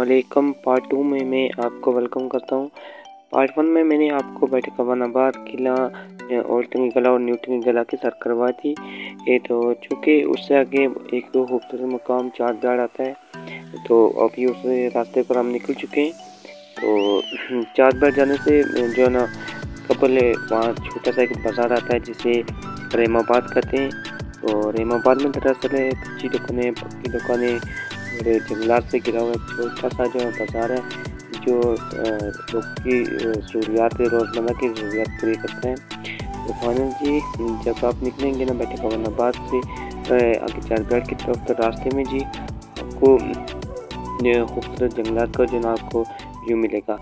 असलकम part two में मैं आपको वेलकम करता हूँ। पार्ट वन में मैंने आपको बैठक कबानाबाद किला ओल्ड किला और न्यू गला की सर करवाई थी ये तो चूँकि उससे आगे एक खूबसूरत मकाम चार गाड़ आता है तो अभी उस रास्ते पर हम निकल चुके हैं। तो चार बार जाने से जो है ना, कपल वहाँ छोटा सा एक बाज़ार आता है, जिसे रेमाबाद कहते हैं। तो रेमाबाद में दरअसल कच्ची दुकानें पक्की दुकानें और जंगलात से घिरा हुआ छोटा सा जो बाज़ार है, जो लोग की सहूलियात रोज़मर्रा की ज़रूरियात पूरी करते हैं। तो फाइनल जी, जब आप निकलेंगे ना बैठे पवनाबाद से आगे चारगढ़ की तरफ़ तो रास्ते में जी, आपको खूबसूरत जंगलात का जो ना आपको व्यू मिलेगा।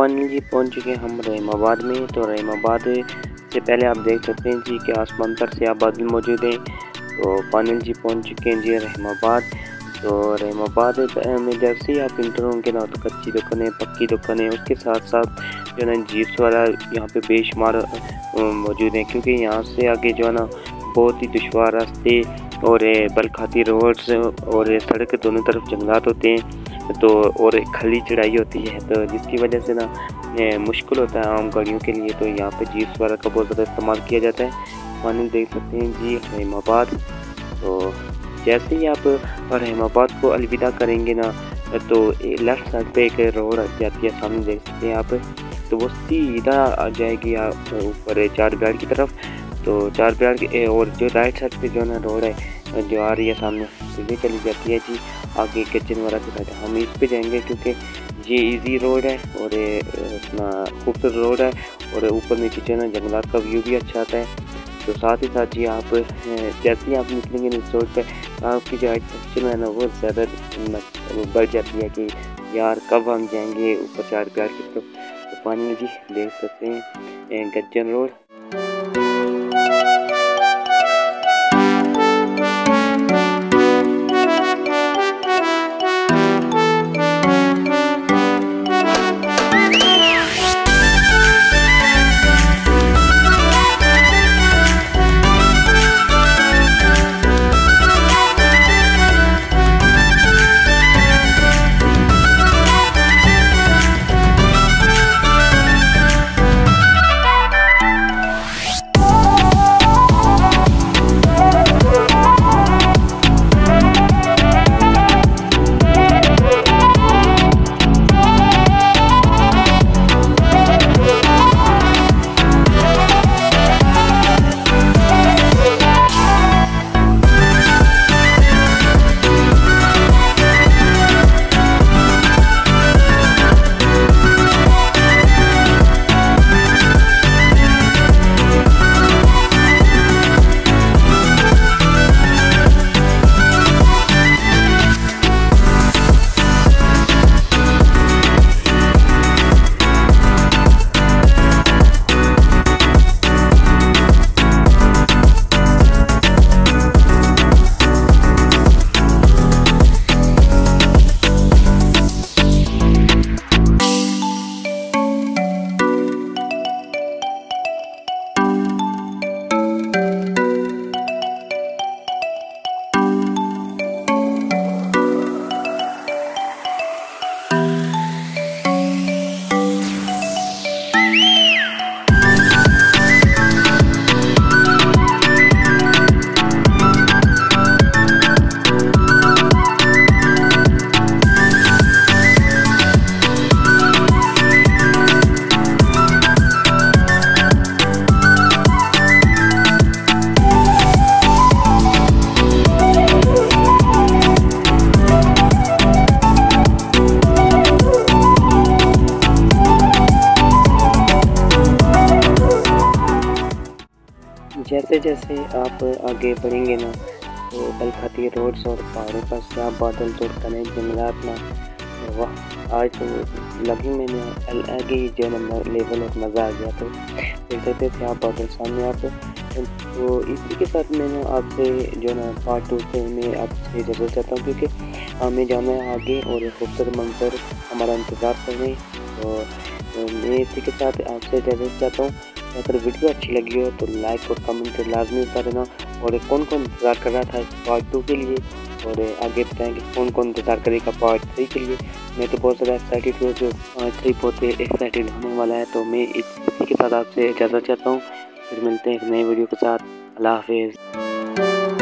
फाइनली पहुँच चुके हैं हम रहीमाबाद में। तो रहीमाबाद से पहले आप देख सकते हैं जी कि आसमान पर से आप बादल मौजूद हैं। तो फाइनल जी पहुँच चुके हैं जी रहीमाबाद। तो रहीमाबाद में जैसे ही आप इंटर होंगे ना तो कच्ची दुकानें, पक्की दुकानें, उसके साथ साथ जो है ना जीप्स वाला यहाँ पे बेशुमार मौजूद हैं। क्योंकि यहाँ से आगे जो है ना बहुत ही दुशवार रास्ते और बलखाती रोड्स और सड़क दोनों तरफ़ जंगलात होते हैं। तो और खली चढ़ाई होती है तो जिसकी वजह से ना मुश्किल होता है आम गाड़ियों के लिए। तो यहाँ पे जीप्स वगैरह का बहुत ज़्यादा इस्तेमाल किया जाता है। पानी देख सकते हैं जी रहमाबाद तो जैसे ही आप रहमाबाद को अलविदा करेंगे ना तो लेफ़्ट साइड पे एक रोड जाती है, सामने देख सकते हैं आप। तो वो सीधा आ जाएगी ऊपर चार बिहार की तरफ़। तो चार प्यार के और जो राइट साइड पे जो ना रोड है, जो आ रही है सामने सीधे चली जाती है जी। आगे किचन वाला की साइड हम इस पे जाएँगे क्योंकि ये इजी रोड है और ये अपना खूबसूरत रोड है और ऊपर में किचन है जंगलात का व्यू भी अच्छा आता है। तो साथ ही साथ जी आप जैसे ही आप निकलेंगे इस रोड पर आपकी जो एक्सपेक्टेशन है ना वो ज़्यादा बढ़ जाती है कि यार कब हम जाएँगे ऊपर चार प्यार की तरफ़। तो पानी जी, देख सकते हैं गज्जन रोड जैसे जैसे आप आगे बढ़ेंगे ना तो कल खाती रोड्स और पहाड़ों का साफ़ बादल तो तने जंगलात ना वाह आज तो लगी मैंने आगे जो नंबर लेवल और मज़ा आ गया तो। देख सकते थे आप बादल सामने आप तो इसी के साथ मैं ना आपसे जो ना पार्ट टू से मैं आपसे इजाज़त चाहता हूँ क्योंकि हमें जाना है आगे और खूबसूरत मंजर हमारा इंतज़ार कर हैं। तो, तो मैं इसी के साथ आपसे इजाज़त चाहता हूँ अगर वीडियो अच्छी लगी हो तो लाइक और कमेंट लाजमी बता देना। और कौन कौन इंतज़ार कर रहा था पार्ट टू के लिए, और आगे बताएँ कि कौन कौन इंतज़ार करेगा पार्ट थ्री के लिए। मैं तो बहुत ज़्यादा एक्साइटेड हूँ जो पार्ट थ्री बहुत एक्साइटेड होने वाला है तो मैं इसी के साथ आपसे इजाज़त चाहता हूँ। फिर मिलते हैं एक नए वीडियो के साथ। अल्लाह हाफिज़।